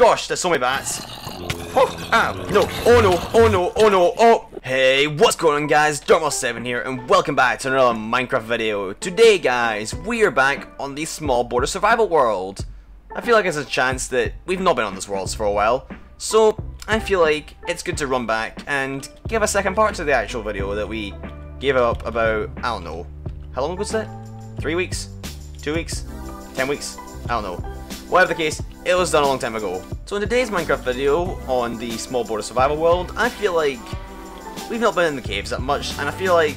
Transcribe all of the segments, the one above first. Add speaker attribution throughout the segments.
Speaker 1: gosh, there's so many bats. Oh, ah, no, oh no, oh no, oh no, oh. Hey, what's going on guys? Darkmoth7 here, and welcome back to another Minecraft video. Today guys, we are back on the Small Border Survival World. I feel like there's a chance that we've not been on this world for a while, so I feel like it's good to run back and give a second part to the actual video that we gave up about, I don't know, how long was that? Three weeks? Two weeks? Ten weeks? I don't know. Whatever the case, it was done a long time ago. So in today's Minecraft video on the Small Border Survival World, I feel like we've not been in the caves that much, and I feel like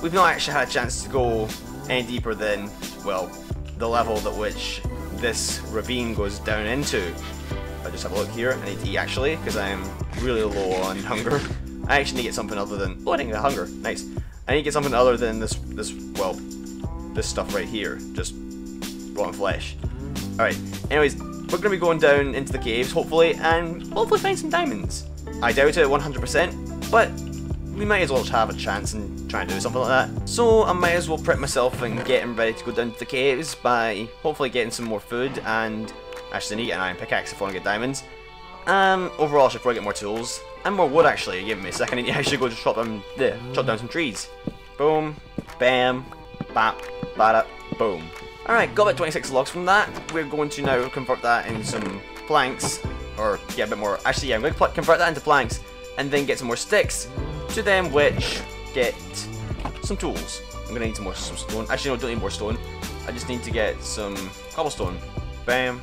Speaker 1: we've not actually had a chance to go any deeper than, well, the level at which this ravine goes down into. I just have a look here, I need to eat actually, because I am really low on hunger. I actually need to get something other than, oh I didn't get hunger, nice. I need to get something other than this, this, well, this stuff right here, just rotten flesh. Alright, anyways, we're going to be going down into the caves, hopefully, and hopefully find some diamonds. I doubt it 100%, but we might as well have a chance and try and do something like that. So I might as well prep myself and getting ready to go down to the caves by hopefully getting some more food and actually need an iron pickaxe if I want to get diamonds. Um, overall I should probably get more tools and more wood actually, give me a second, I actually go to chop, them, yeah, chop down some trees. Boom, bam, bap, bada, boom. Alright, got about 26 logs from that. We're going to now convert that into some planks, or yeah, a bit more. Actually, yeah, I'm going to convert that into planks, and then get some more sticks, to them which get some tools. I'm going to need some more some stone. Actually, no, don't need more stone. I just need to get some cobblestone. Bam,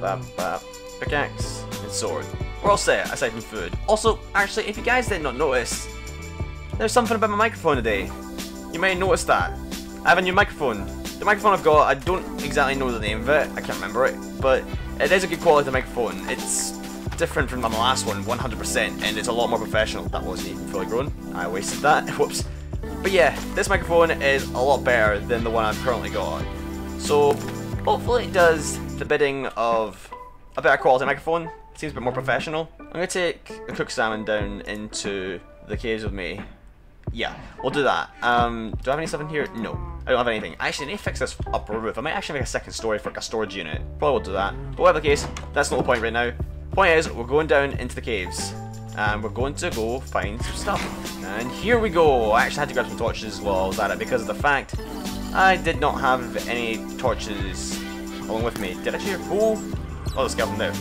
Speaker 1: bam, bam, pickaxe, and sword. We're all set, aside from food. Also, actually, if you guys did not notice, there's something about my microphone today. You may have noticed that. I have a new microphone. The microphone I've got, I don't exactly know the name of it, I can't remember it, but it is a good quality microphone. It's different from the last one, 100%, and it's a lot more professional. That wasn't even fully grown. I wasted that. Whoops. But yeah, this microphone is a lot better than the one I've currently got. So, hopefully it does the bidding of a better quality microphone. It seems a bit more professional. I'm going to take a cooked salmon down into the caves with me. Yeah, we'll do that. Um, do I have any stuff in here? No. I don't have anything. I actually need to fix this upper roof. I might actually make a second story for like a storage unit. Probably will do that. But whatever the case, that's not the point right now. Point is, we're going down into the caves. And we're going to go find some stuff. And here we go. I actually had to grab some torches while I was at it because of the fact I did not have any torches along with me. Did I hear? Oh, oh, the skeleton there.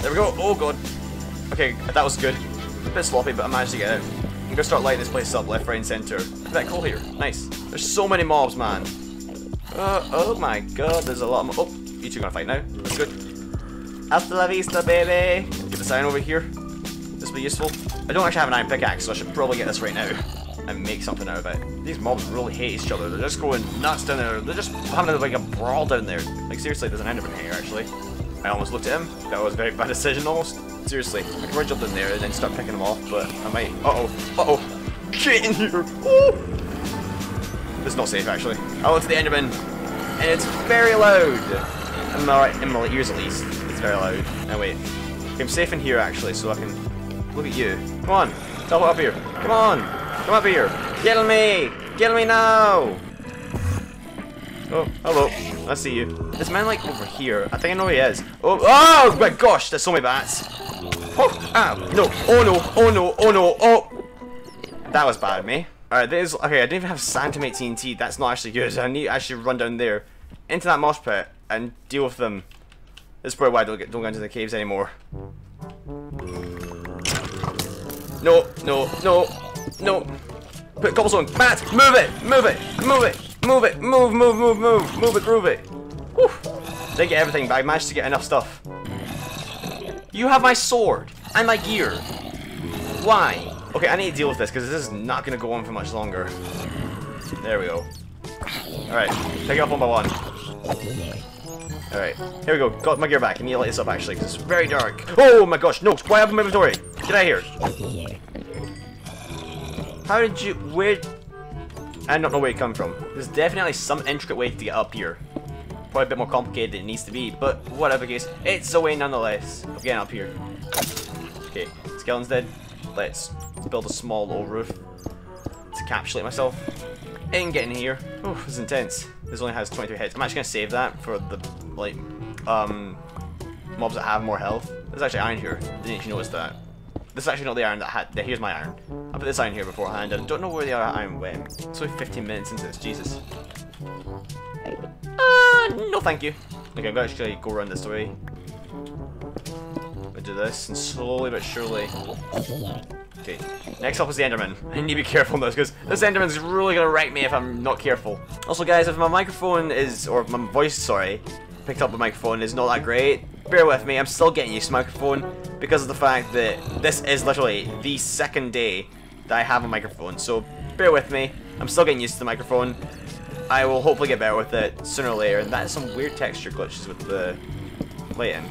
Speaker 1: There we go. Oh god. Okay, that was good. A bit sloppy, but I managed to get it. I'm gonna start lighting this place up left, right, and center. Look at that coal here. Nice. There's so many mobs, man. Uh, oh my god, there's a lot more. Oh, you two gonna fight now. That's good. Hasta la vista, baby. Get the sign over here. This will be useful. I don't actually have an iron pickaxe, so I should probably get this right now and make something out of it. These mobs really hate each other. They're just going nuts down there. They're just having like a brawl down there. Like seriously, there's an enderman here actually. I almost looked at him. That was a very bad decision almost. Seriously, I could probably jump in there and then start picking them off, but I might. Uh oh. Uh oh. Get in here. Woo! It's not safe actually. I looked at the Enderman, and it's very loud. In my, in my ears at least, it's very loud. Now wait. I'm safe in here actually, so I can look at you. Come on, double up here. Come on, come up here. Kill me, kill me now. Oh, hello. I see you. This man like over here. I think I know who he is. Oh, oh my gosh, there's so many bats. Oh, ah, no. Oh no, oh no, oh no, oh. That was bad of me. Alright, there's, okay, I didn't even have sand to make TNT. That's not actually good. I need to actually run down there into that mosh pit and deal with them. This is probably why I don't, get, don't go into the caves anymore. No, no, no, no. Put cobblestone. Matt, move it, move it, move it. Move it! Move, move, move, move! Move it, groove it! Didn't get everything, but I managed to get enough stuff. You have my sword! And my gear! Why? Okay, I need to deal with this, because this is not going to go on for much longer. There we go. Alright, take it off one by one. Alright, here we go. Got my gear back. I need to light this up, actually, because it's very dark. Oh my gosh, no! Why have my inventory? Get out of here! How did you... Where... I don't know where it come from. There's definitely some intricate way to get up here. Probably a bit more complicated than it needs to be, but whatever case, it's a way nonetheless of getting up here. Okay, skeleton's dead. Let's build a small little roof to encapsulate myself and get in here. Oh, it's intense. This only has 23 hits. I'm actually gonna save that for the like um mobs that have more health. There's actually iron here. Didn't actually notice that. This is actually not the iron that had. Here's my iron. I put this iron here beforehand. I don't know where the iron went. It's only 15 minutes into this. Jesus. Uh, no thank you. Okay, I'm gonna actually go around this way. I do this, and slowly but surely. Okay, next up is the Enderman. I need to be careful now, because this Enderman's really gonna wreck me if I'm not careful. Also guys, if my microphone is, or my voice, sorry, picked up the microphone is not that great, bear with me, I'm still getting used to microphone, because of the fact that this is literally the second day that I have a microphone, so bear with me, I'm still getting used to the microphone. I will hopefully get better with it sooner or later, and that is some weird texture glitches with the lighting.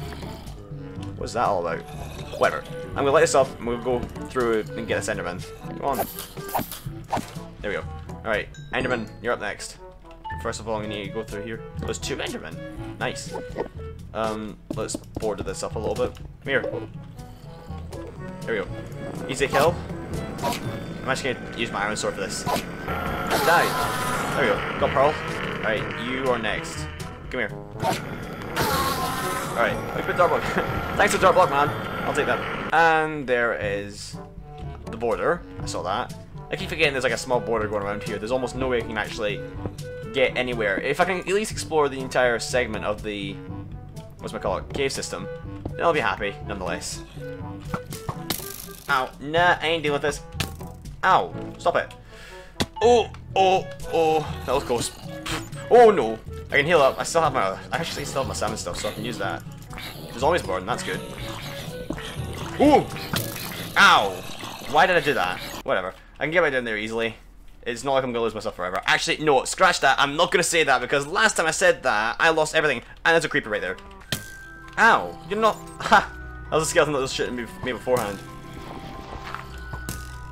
Speaker 1: What's that all about? Whatever. I'm gonna light this up, and we'll go through and get a Enderman. Come on. There we go. Alright, Enderman, you're up next. First of all, I'm gonna need to go through here. There's two Endermen. Nice. Um, let's border this up a little bit. Come here. There we go. Easy kill. I'm actually gonna use my iron sword for this. Die. There we go. Got Pearl. Alright, you are next. Come here. Alright, I put Dark Block. Thanks for Dark Block, man. I'll take that. And there is the border. I saw that. I keep forgetting there's like a small border going around here. There's almost no way I can actually get anywhere. If I can at least explore the entire segment of the, what's my call it, cave system, then I'll be happy, nonetheless. Ow. Nah, I ain't dealing with this. Ow. Stop it. Oh, oh, oh. That was close. Oh no. I can heal up. I still have my, I actually still have my salmon stuff, so I can use that. There's always born, that's good. Ooh! Ow! Why did I do that? Whatever. I can get right down there easily. It's not like I'm gonna lose myself forever. Actually, no, scratch that. I'm not gonna say that because last time I said that, I lost everything. And there's a creeper right there. Ow! You're not. Ha! That was a skeleton that was shooting me beforehand.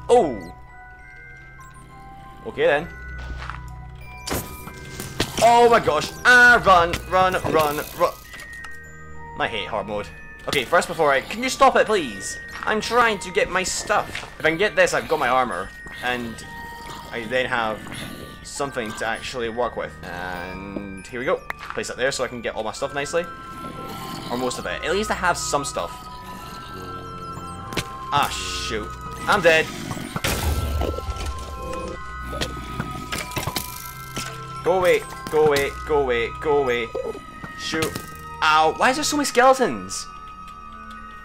Speaker 1: Oh! Okay then. Oh my gosh. Ah, run, run, run, run. I hate hard mode. Okay, first before I... Can you stop it, please? I'm trying to get my stuff. If I can get this, I've got my armor. And I then have something to actually work with. And here we go. Place that there so I can get all my stuff nicely. Or most of it. At least I have some stuff. Ah, shoot. I'm dead. Go away, go away, go away, go away. Shoot. Ow, why is there so many skeletons?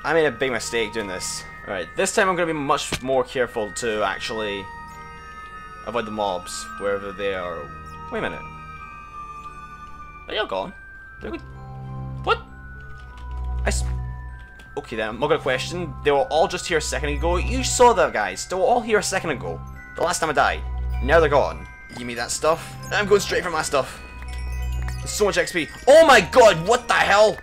Speaker 1: I made a big mistake doing this. Alright, this time I'm going to be much more careful to actually avoid the mobs, wherever they are. Wait a minute. Are you all gone? We... I. okay then, I'm not gonna question. They were all just here a second ago. You saw that, guys. They were all here a second ago. The last time I died. Now they're gone. Give me that stuff. I'm going straight for my stuff. So much XP. Oh my god, what the hell?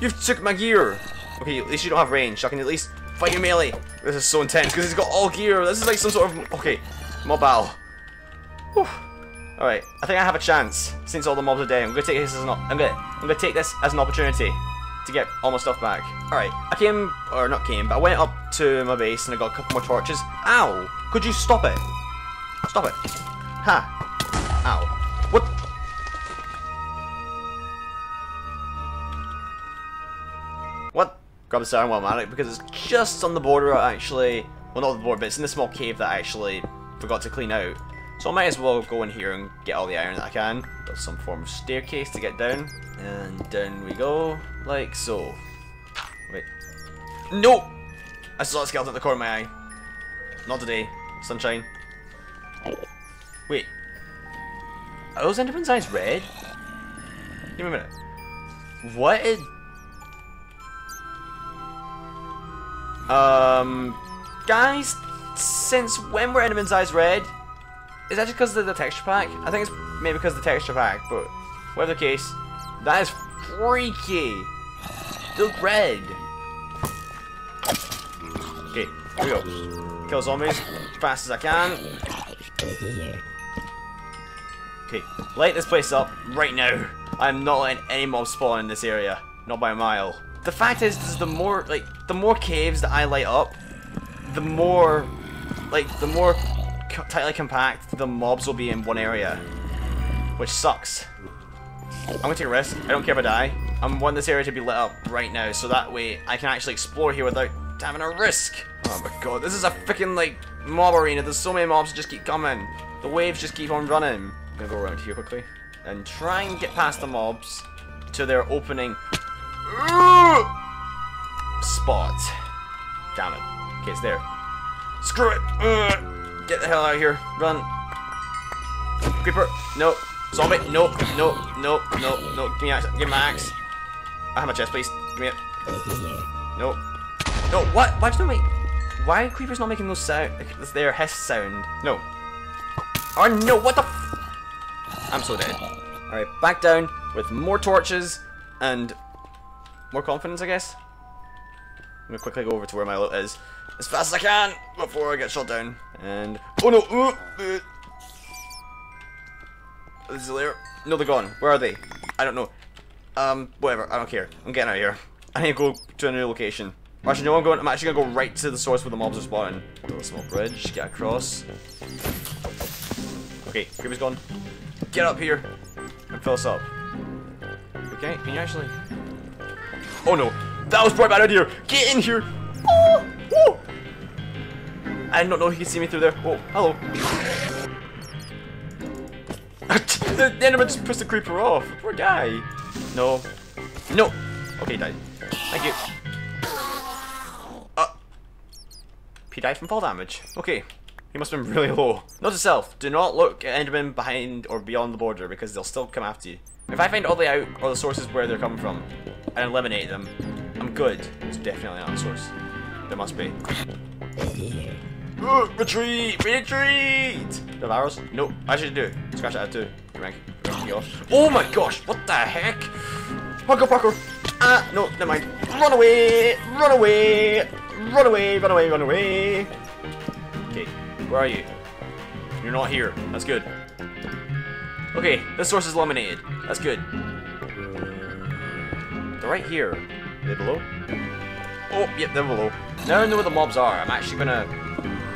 Speaker 1: You've took my gear. Okay, at least you don't have range. I can at least fight your melee. This is so intense because he's got all gear. This is like some sort of... Okay, mobile. Alright, I think I have a chance since all the mobs are dead. I'm gonna take this as an I'm gonna I'm gonna take this as an opportunity to get all my stuff back. Alright, I came or not came, but I went up to my base and I got a couple more torches. Ow! Could you stop it? Stop it. Ha! Ow. What? What? Grab the siren while I'm at it because it's just on the border actually. Well, not the border, but it's in the small cave that actually forgot to clean out. So I might as well go in here and get all the iron that I can. Got some form of staircase to get down. And down we go, like so. Wait. No! I saw a skeleton at the corner of my eye. Not today. Sunshine. Wait. Are those Enderman's eyes red? Give me a minute. What is... Um... Guys, since when were Enderman's eyes red? Is that just because of the texture pack? I think it's maybe because of the texture pack, but whatever the case, that is freaky. They look red. Okay, here we go. Kill zombies fast as I can. Okay, light this place up right now. I'm not letting any mobs spawn in this area, not by a mile. The fact is, is the more like the more caves that I light up, the more like the more tightly compact the mobs will be in one area. which sucks. I'm gonna take a risk. I don't care if I die. I want this area to be lit up right now, so that way I can actually explore here without having a risk. Oh my god, this is a freaking like mob arena. There's so many mobs that just keep coming. The waves just keep on running. I'm gonna go around here quickly and try and get past the mobs to their opening spot. Damn it. Okay, it's there. Screw it. Get the hell out of here. Run. Creeper. No. Zombie. No. No. No. No. No. Give me axe. Give me my axe. I have my chest, please. Give me it. No. No. What? Why'd you not make? Why are creepers not making those sound? Their hiss sound. No. Oh no! What the? I'm so dead. All right, back down with more torches and more confidence, I guess. I'm gonna quickly go over to where my loot is as fast as I can before I get shot down. And oh no! Uh, uh. Is it there? No, they're gone. Where are they? I don't know. Um, whatever. I don't care. I'm getting out of here. I need to go to a new location. Actually, no, I'm going. I'm actually gonna go right to the source where the mobs are spawning. Build a small bridge. Get across. Okay, creeper's gone. Get up here and fill us up. Okay, can you actually? Oh no, that was probably bad idea. Get in here. Oh, oh. I don't know he can see me through there. Oh, hello. the Enderman just pushed the creeper off. Poor guy. No. No. Okay, died. Thank you. Uh, he died from fall damage. Okay. He must have been really low. Note to self, do not look at Endermen behind or beyond the border because they'll still come after you. If I find all the out or the sources where they're coming from and eliminate them, I'm good. It's definitely not a source. There must be. Uh, retreat! Retreat! The virus? No, I should do. It. Scratch that out too. Rank. Oh my gosh, what the heck? Parkour, parkour! Ah, no, never mind. Run away! Run away! Run away, run away, run away! Okay, where are you? You're not here. That's good. Okay, this source is eliminated. That's good. They're right here. Are they below? Oh, yep, they're below. Now I know where the mobs are. I'm actually gonna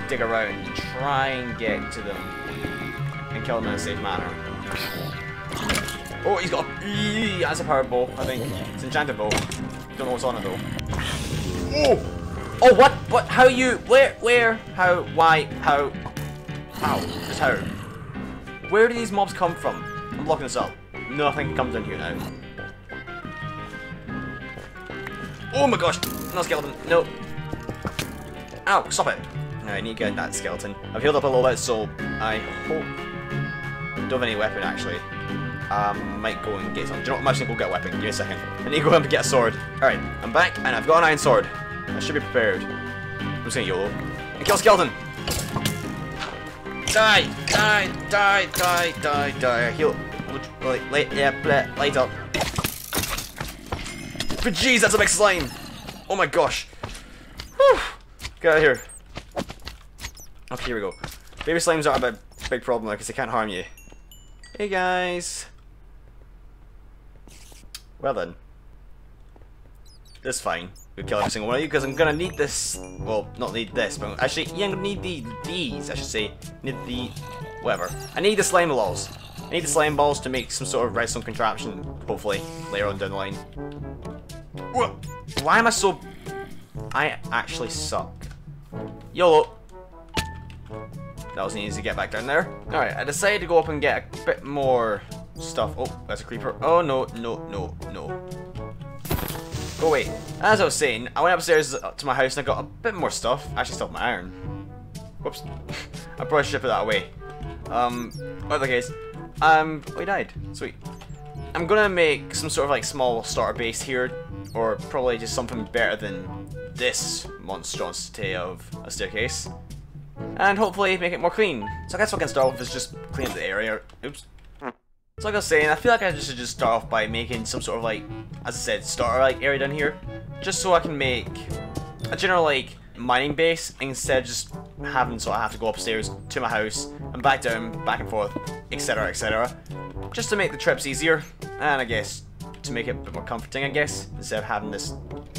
Speaker 1: dig around and try and get to them and kill them in a safe manner. Oh, he's got a... That's a power bow, I think. It's enchanted bow. Don't know what's on it though. Oh! Oh, what? What? How you? Where? Where? How? Why? How? How? Just how? Where do these mobs come from? I'm blocking this up. Nothing comes in here now. Oh my gosh! No skeleton. No. Ow! Stop it! I need to get that skeleton. I've healed up a little bit, so I hope... I Don't have any weapon, actually. Um, might go and get some. Do you know what? I'm actually going to go get a weapon. Give me a second. I need to go and get a sword. Alright, I'm back, and I've got an iron sword. I should be prepared. I'm just gonna YOLO. And kill skeleton! Die! Die! Die! Die! Die! Die! Heal. Wait, wait, yeah, bleh, light up. But jeez, that's a big slime! Oh my gosh. Whew. Get out of here. Okay, here we go. Baby slimes aren't a big, big problem because they can't harm you. Hey guys. Well then. That's fine. We'll kill every single one of you because I'm gonna need this. Well, not need this, but actually, yeah, I'm gonna need the these. I should say, need the whatever. I need the slime balls. I need the slime balls to make some sort of redstone contraption. Hopefully, later on down the line. Why am I so? I actually suck. YOLO. That was easy to get back down there. Alright, I decided to go up and get a bit more stuff. Oh, that's a creeper. Oh, no, no, no, no. Go away. As I was saying, I went upstairs to my house and I got a bit more stuff. I Actually, still my iron. Whoops. I probably should put that away. Um, other case. Um, oh, he died. Sweet. I'm gonna make some sort of like small starter base here, or probably just something better than this monstrosity of a staircase. And hopefully make it more clean. So I guess what I can start with is just clean up the area. Oops. So like I was saying, I feel like I just should just start off by making some sort of like, as I said, starter like area down here. Just so I can make a general like mining base instead of just having so I have to go upstairs to my house and back down, back and forth, etc, etc. Just to make the trips easier, and I guess to make it a bit more comforting, I guess, instead of having this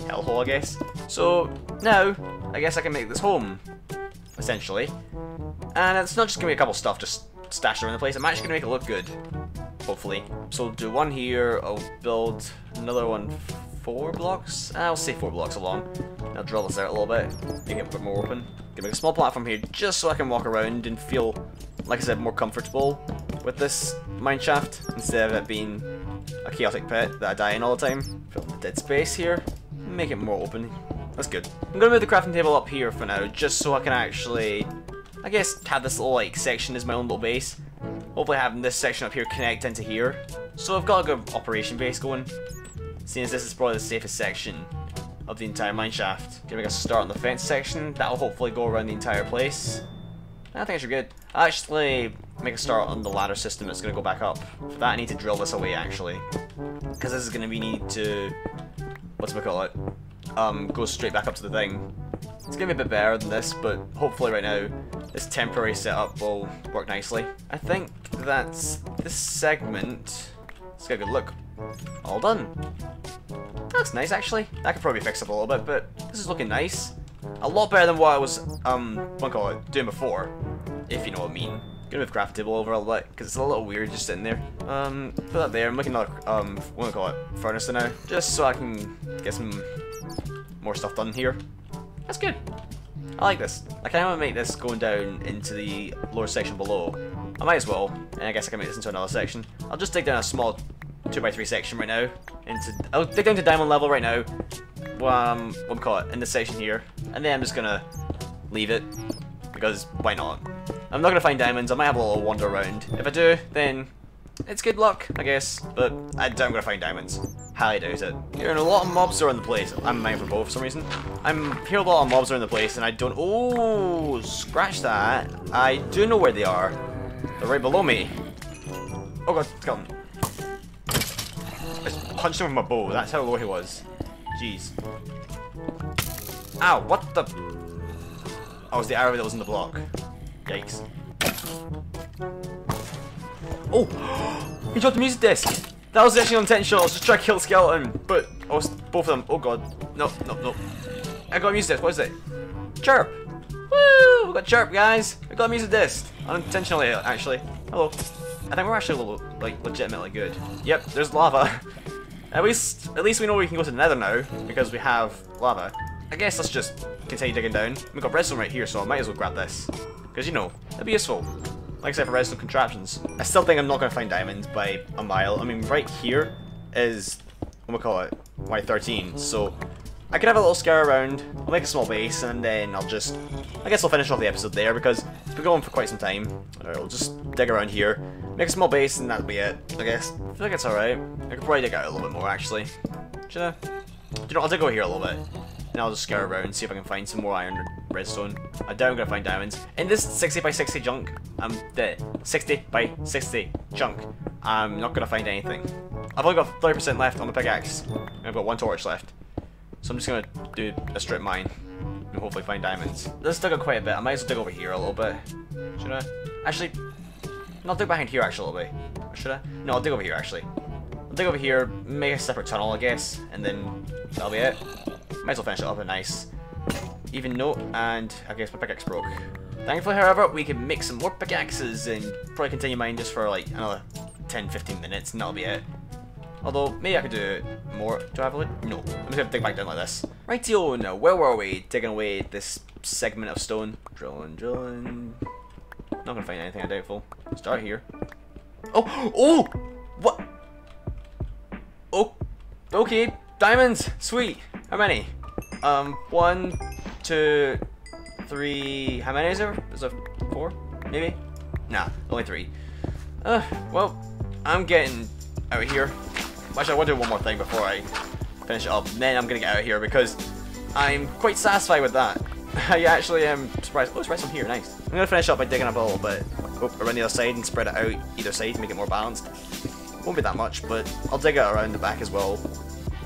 Speaker 1: hellhole, I guess. So now, I guess I can make this home, essentially. And it's not just gonna be a couple stuff just stashed around the place, I'm actually gonna make it look good. hopefully. So I'll do one here, I'll build another one four blocks? Ah, I'll say four blocks along. I'll drill this out a little bit, make it a bit more open. Gonna make a small platform here just so I can walk around and feel, like I said, more comfortable with this mineshaft instead of it being a chaotic pit that I die in all the time. Fill in the dead space here, make it more open. That's good. I'm gonna move the crafting table up here for now, just so I can actually, I guess, have this little like section as my own little base. Hopefully having this section up here connect into here. So I've got a good operation base going. Seeing as this is probably the safest section of the entire mineshaft. Gonna make a start on the fence section. That'll hopefully go around the entire place. I think I should be good. I'll actually make a start on the ladder system that's gonna go back up. For that I need to drill this away actually. Because this is gonna be need to what's we call it? Um go straight back up to the thing. It's gonna be a bit better than this, but hopefully right now this temporary setup will work nicely. I think that's this segment. Let's get a good look. All done. That looks nice actually. That could probably fix up a little bit, but this is looking nice. A lot better than what I was, um, what call it, doing before, if you know what I mean. Gonna move craft table over a little bit, because it's a little weird just sitting there. Um, put that there, I'm making another, um, what do I call it, furnace now, just so I can get some more stuff done here. That's good. I like this. I kind of want to make this going down into the lower section below. I might as well, and I guess I can make this into another section. I'll just dig down a small 2x3 section right now. Into I'll dig down to diamond level right now. Um, what we call it, in this section here. And then I'm just gonna leave it, because why not? I'm not gonna find diamonds, I might have a little wander around. If I do, then it's good luck, I guess, but I doubt I'm gonna find diamonds. Highly doubt it. Hearing a lot of mobs are in the place. I'm mindful both for some reason. I'm hearing a lot of mobs are in the place, and I don't. Oh, scratch that. I do know where they are. They're right below me. Oh god, skeleton. I just punched him with my bow. That's how low he was. Jeez. Ow! What the? Oh, it was the arrow that was in the block. Yikes. Oh! he dropped the music disc! That was actually unintentional, I was just trying to kill Skeleton, but oh, both of them. Oh god. No, no, no. I got music what is it? Chirp! Woo! We got chirp, guys! We got music disc! Unintentionally, actually. Hello. I think we're actually like legitimately good. Yep, there's lava. at least, at least we know we can go to the Nether now because we have lava. I guess let's just continue digging down. We've got redstone right here, so I might as well grab this because you know it'd be useful. Like I said, for redstone contraptions. I still think I'm not going to find diamonds by a mile. I mean, right here is, what we call it, Y13. So I could have a little scare around, I'll make a small base, and then I'll just, I guess I'll finish off the episode there because it's been going for quite some time. I'll just dig around here, make a small base, and that'll be it, I guess. I feel like it's alright. I could probably dig out a little bit more, actually. Should I? You know, I'll dig over here a little bit. And I'll just scare around and see if I can find some more iron redstone. I I'm gonna find diamonds. In this 60 by 60 junk, um, the 60 by 60 junk, I'm not gonna find anything. I've only got 30% left on the pickaxe. I've got one torch left. So I'm just gonna do a strip mine and hopefully find diamonds. Let's dig up quite a bit. I might as well dig over here a little bit. Should I? Actually, no, I'll dig behind here actually a little bit. Should I? No, I'll dig over here actually. I'll dig over here, make a separate tunnel I guess, and then that'll be it. Might as well finish it up a nice even note, and I guess my pickaxe broke. Thankfully, however, we can make some more pickaxes and probably continue mine just for like another 10-15 minutes, and that'll be it. Although, maybe I could do more. Do I have a lid? No. I'm just gonna dig back down like this. Rightio, now where were we? Digging away this segment of stone. Drilling, drilling. Not gonna find anything, I doubtful. Start here. Oh! Oh! What? Oh! Okay, diamonds! Sweet! How many? Um, one, two, three. How many is there? Is there four? Maybe? Nah, only three. Uh, well, I'm getting out of here. Actually, I want to do one more thing before I finish it up. And then I'm gonna get out of here because I'm quite satisfied with that. I actually am surprised. Oh, it's right some here. Nice. I'm gonna finish up by digging a little bit around the other side and spread it out either side to make it more balanced. Won't be that much, but I'll dig it around the back as well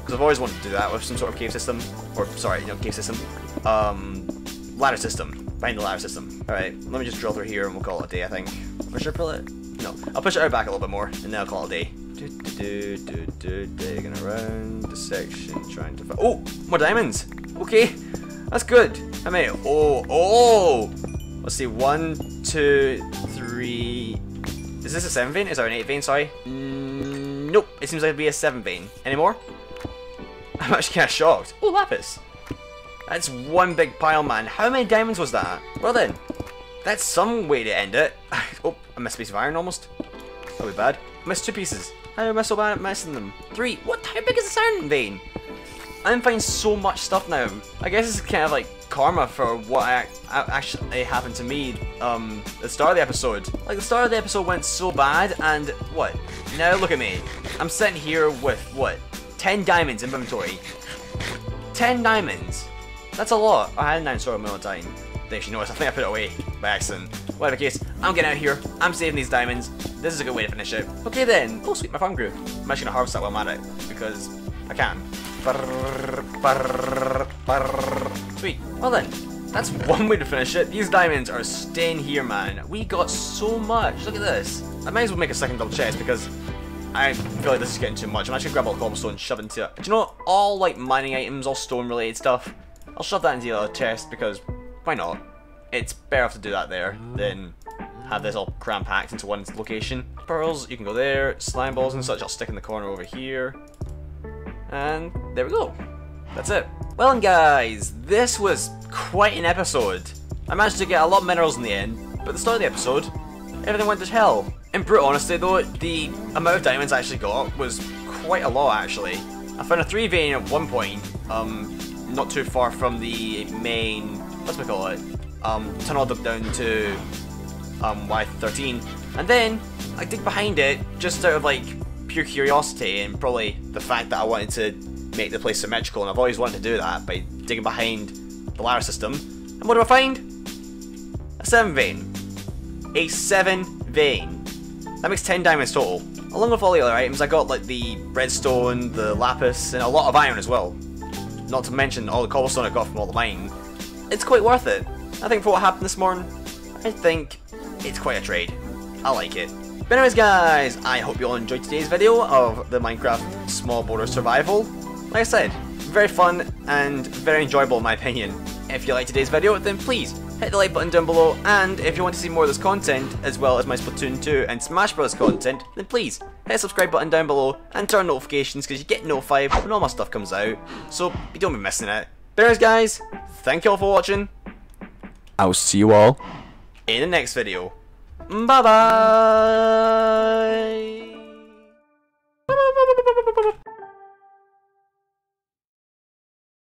Speaker 1: because I've always wanted to do that with some sort of cave system, or sorry, you know, cave system, um, ladder system, behind the ladder system. Alright, let me just drill through here and we'll call it a day, I think. Or should I pull it? No, I'll push it out back a little bit more, and then I'll call it a day. Do, do, do, do, digging around the section, trying to find- Oh! More diamonds! Okay, that's good. How many? Oh, oh! Let's see, one, two, three... Is this a 7 vein? Is that an 8 vein, sorry? Nope, it seems like it'd be a 7 vein. Any more? I'm actually kind of shocked. Oh, lapis. That's one big pile, man. How many diamonds was that? Well then, that's some way to end it. oh, I missed a piece of iron almost. That'll be bad. I missed two pieces. How am I so bad at missing them? Three. What? How big is this iron vein? I'm finding so much stuff now. I guess it's kind of like karma for what I, I actually happened to me um the start of the episode. Like the start of the episode went so bad and what? Now look at me. I'm sitting here with what? 10 diamonds inventory. 10 diamonds. That's a lot. I had 9 sword a million time. Actually, no, I think I put it away by accident. Whatever case, I'm getting out of here. I'm saving these diamonds. This is a good way to finish it. Okay then. Oh sweet, my farm grew. I'm actually gonna harvest that while I'm at it because I can. Sweet. Well then, that's one way to finish it. These diamonds are staying here, man. We got so much. Look at this. I might as well make a second double chest because I feel like this is getting too much. I'm actually gonna grab all the cobblestone and shove into it. Do you know? All like mining items, all stone related stuff, I'll shove that into the other chest because why not? It's better off to do that there than have this all cram packed into one location. Pearls, you can go there. Slime balls and such, I'll stick in the corner over here. And there we go. That's it. Well guys, this was quite an episode. I managed to get a lot of minerals in the end, but at the start of the episode, everything went to hell. In brute honesty though, the amount of diamonds I actually got was quite a lot actually. I found a 3 vein at one point, um, not too far from the main, what's we call it, um, tunnel down to um, Y13. And then, I dig behind it, just out of like pure curiosity and probably the fact that I wanted to make the place symmetrical and I've always wanted to do that by digging behind the ladder system. And what do I find? A 7 vein. A 7 vein. That makes 10 diamonds total. Along with all the other items, I got like the redstone, the lapis, and a lot of iron as well. Not to mention all the cobblestone I got from all the mining. It's quite worth it. I think for what happened this morning, I think it's quite a trade. I like it. But anyways guys, I hope you all enjoyed today's video of the Minecraft Small Border Survival. Like I said, very fun and very enjoyable in my opinion. If you liked today's video, then please hit the like button down below, and if you want to see more of this content, as well as my Splatoon 2 and Smash Bros content, then please, hit the subscribe button down below, and turn on notifications because you get notified when all my stuff comes out, so you don't be missing it. But anyways guys, thank you all for watching, I will see you all in the next video. Bye bye!